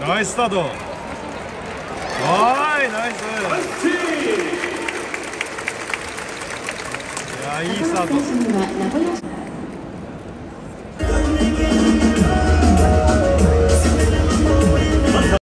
ナイススタート。はいナイス。いやいいスタート。